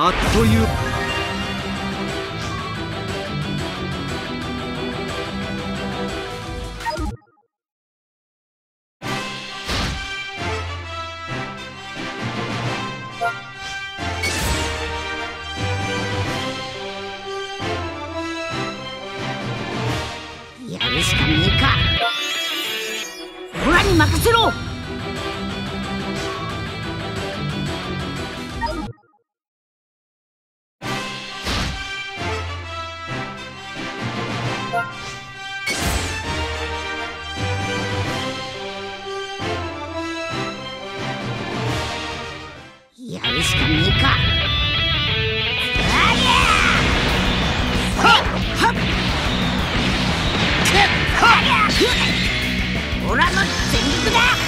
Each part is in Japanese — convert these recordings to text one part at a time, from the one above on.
あっという。やるしかねえか。オラに任せろ。やるしかねえか。ありゃはっはっオラの全力だ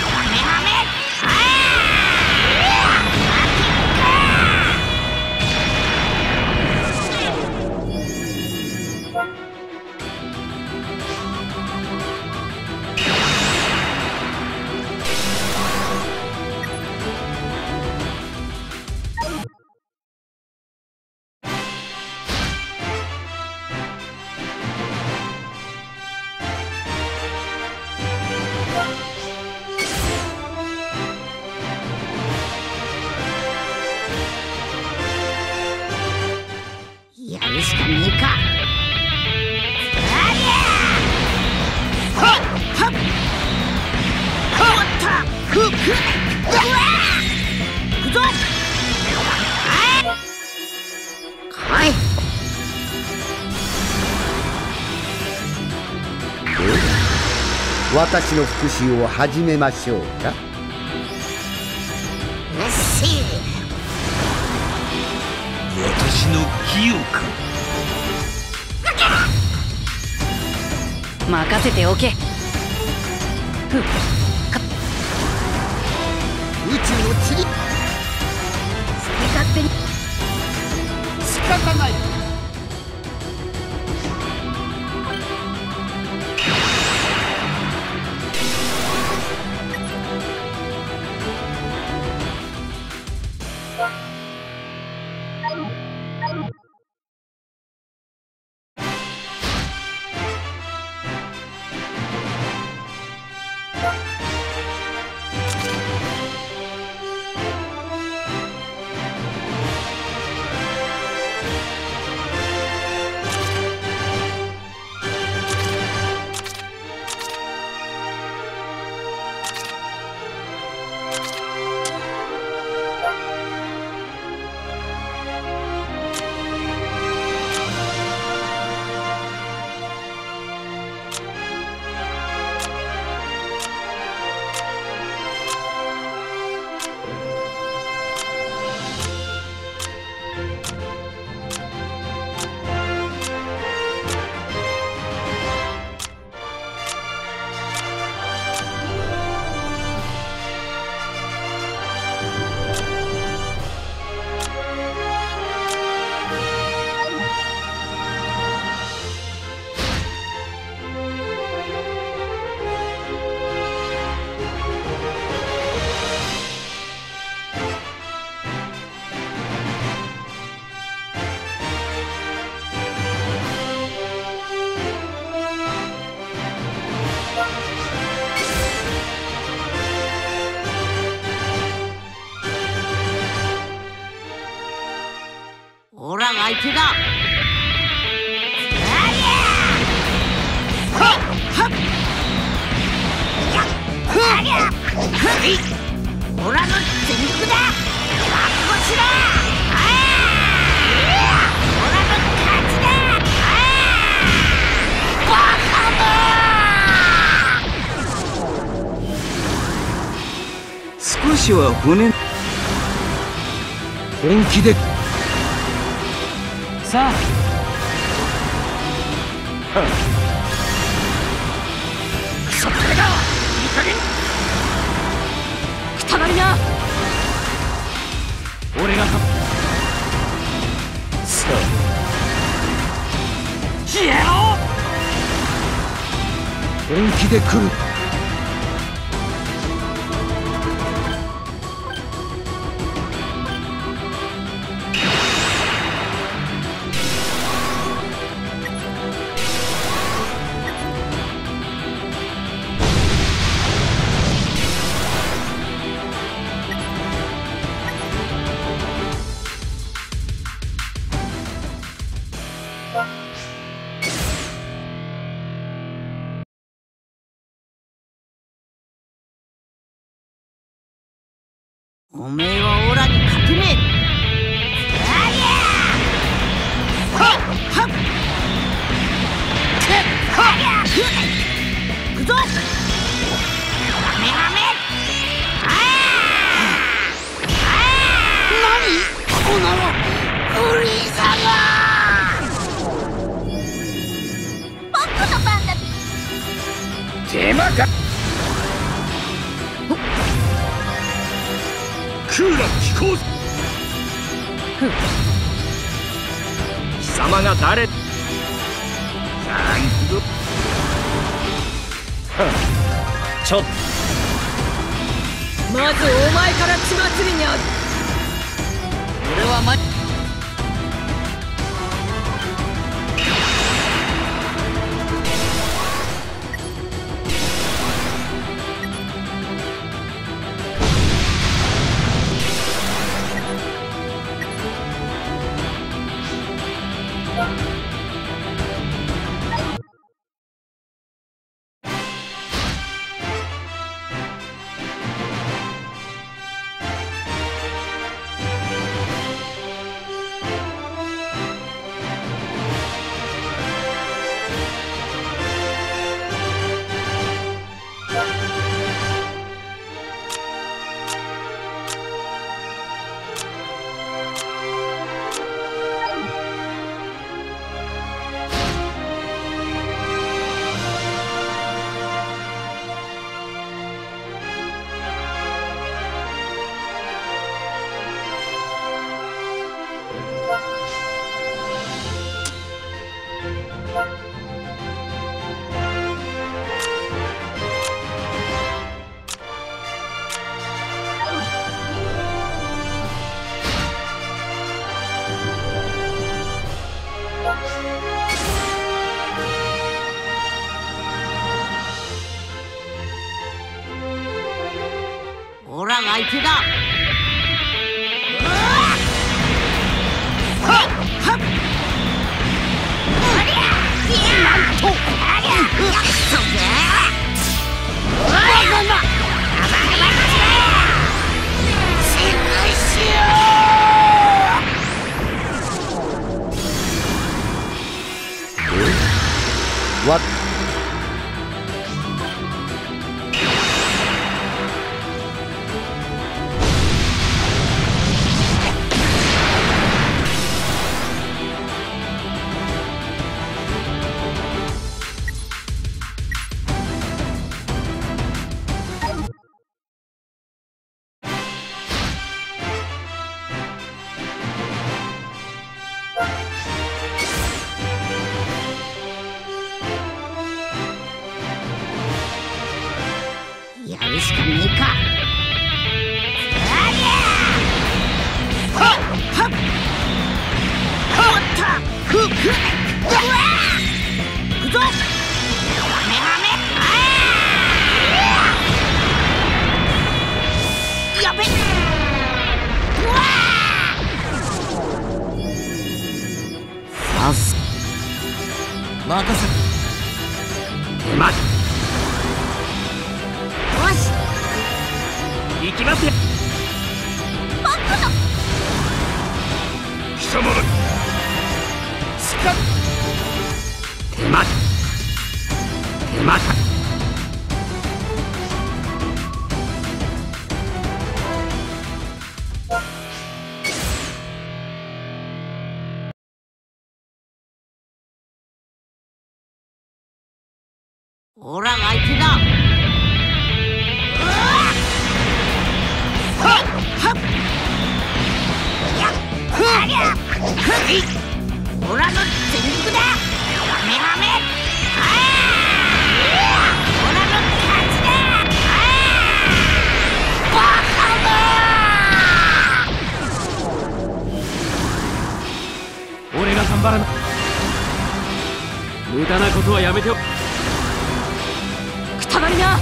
るしかねえか。ありゃはっ。はっはっっふっうわ行くぞ。はい。来い私の復讐を始めましょうか。私の清か任せておけ。宇宙の塵。好き勝手に。仕方ないりゃいオラの全力だしろは骨本気でさあそれだいい加減りな俺が勝さ消えろ。本気で来るおーラー飛行貴様が誰？さあ行くぞ。はっちょっまずお前から血祭りにある。俺はまオラが。相手だなんと任せ手間よし行きますよ僕の貴様らスカッ手間手間オラが相手だオラの全力だ。メハメオラの勝ちだ。バカだ俺が頑張らな。無駄なことはやめておく。りな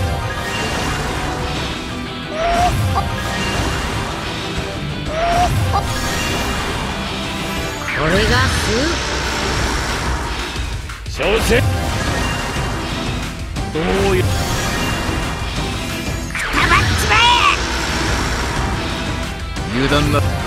これがス挑戦どういう。ーたばっちまえ。油断な